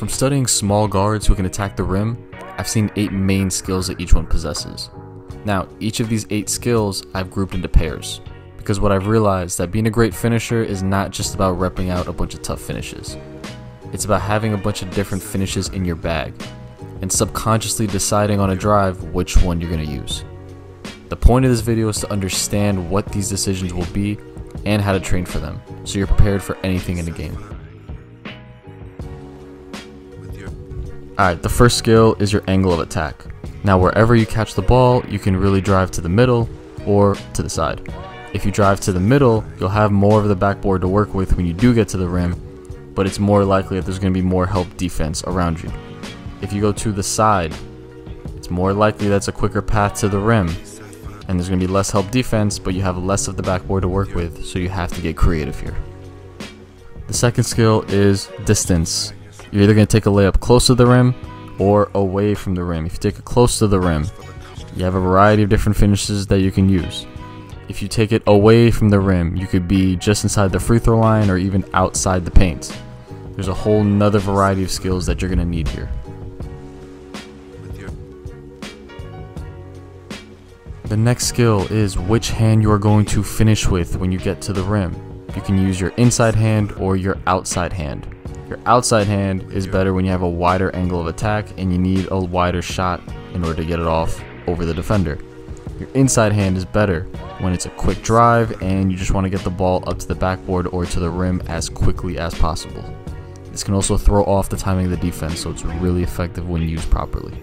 From studying small guards who can attack the rim, I've seen 8 main skills that each one possesses. Now, each of these 8 skills I've grouped into pairs, because what I've realized that being a great finisher is not just about repping out a bunch of tough finishes. It's about having a bunch of different finishes in your bag, and subconsciously deciding on a drive which one you're going to use. The point of this video is to understand what these decisions will be and how to train for them, so you're prepared for anything in the game. Alright, the first skill is your angle of attack. Now wherever you catch the ball, you can really drive to the middle or to the side. If you drive to the middle, you'll have more of the backboard to work with when you do get to the rim, but it's more likely that there's going to be more help defense around you. If you go to the side, it's more likely that's a quicker path to the rim, and there's going to be less help defense, but you have less of the backboard to work with, so you have to get creative here. The second skill is distance. You're either going to take a layup close to the rim or away from the rim. If you take it close to the rim, you have a variety of different finishes that you can use. If you take it away from the rim, you could be just inside the free throw line or even outside the paint. There's a whole nother variety of skills that you're going to need here. The next skill is which hand you are going to finish with when you get to the rim. You can use your inside hand or your outside hand. Your outside hand is better when you have a wider angle of attack and you need a wider shot in order to get it off over the defender. Your inside hand is better when it's a quick drive and you just want to get the ball up to the backboard or to the rim as quickly as possible. This can also throw off the timing of the defense, so it's really effective when used properly.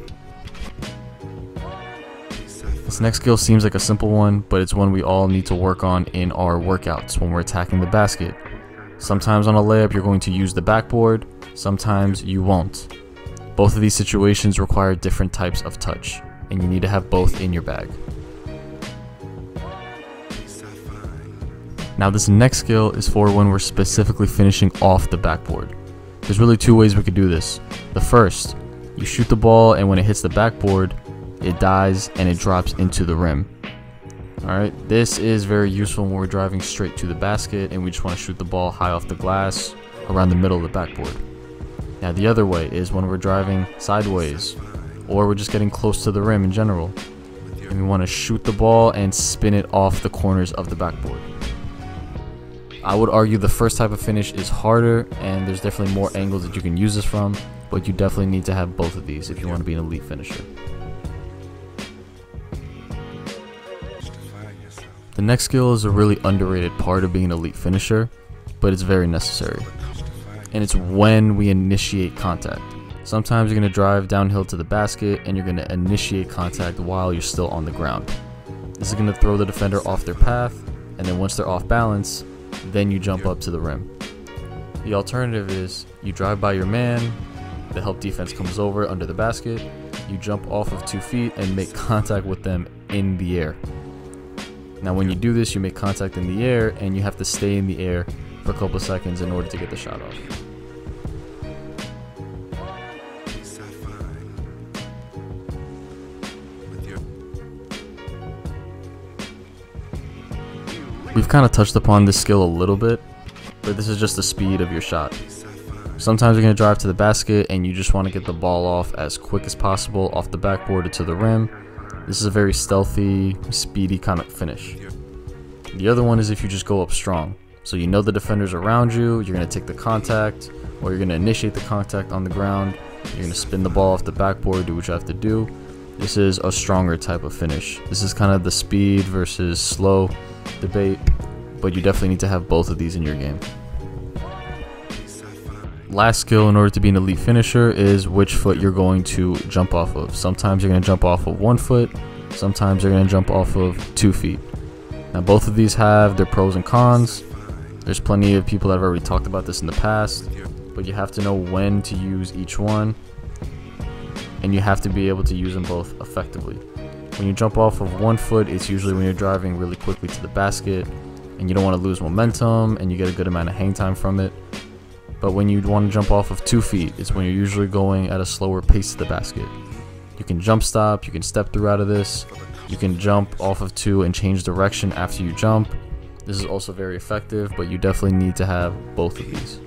This next skill seems like a simple one, but it's one we all need to work on in our workouts when we're attacking the basket. Sometimes on a layup, you're going to use the backboard, sometimes you won't. Both of these situations require different types of touch, and you need to have both in your bag. Now, this next skill is for when we're specifically finishing off the backboard. There's really two ways we could do this. The first, you shoot the ball, and when it hits the backboard, it dies and it drops into the rim. Alright, this is very useful when we're driving straight to the basket and we just want to shoot the ball high off the glass around the middle of the backboard. Now the other way is when we're driving sideways or we're just getting close to the rim in general and we want to shoot the ball and spin it off the corners of the backboard. I would argue the first type of finish is harder and there's definitely more angles that you can use this from, but you definitely need to have both of these if you want to be an elite finisher. The next skill is a really underrated part of being an elite finisher, but it's very necessary. And it's when we initiate contact. Sometimes you're going to drive downhill to the basket and you're going to initiate contact while you're still on the ground. This is going to throw the defender off their path, and then once they're off balance, then you jump up to the rim. The alternative is you drive by your man, the help defense comes over under the basket, you jump off of two feet and make contact with them in the air. Now when you do this, you make contact in the air and you have to stay in the air for a couple seconds in order to get the shot off. We've kind of touched upon this skill a little bit, but this is just the speed of your shot. Sometimes you're going to drive to the basket and you just want to get the ball off as quick as possible off the backboard or to the rim this is a very stealthy, speedy kind of finish. The other one is if you just go up strong. So you know the defender's around you, you're going to take the contact, or you're going to initiate the contact on the ground, you're going to spin the ball off the backboard, do what you have to do. This is a stronger type of finish. This is kind of the speed versus slow debate, but you definitely need to have both of these in your game. Last skill in order to be an elite finisher is which foot you're going to jump off of. Sometimes you're going to jump off of one foot, sometimes you're going to jump off of two feet. Now, both of these have their pros and cons. There's plenty of people that have already talked about this in the past, but you have to know when to use each one, and you have to be able to use them both effectively. When you jump off of one foot, it's usually when you're driving really quickly to the basket, and you don't want to lose momentum, and you get a good amount of hang time from it. But when you want to jump off of two feet, it's when you're usually going at a slower pace to the basket. You can jump stop, you can step through out of this, you can jump off of two and change direction after you jump. This is also very effective, but you definitely need to have both of these.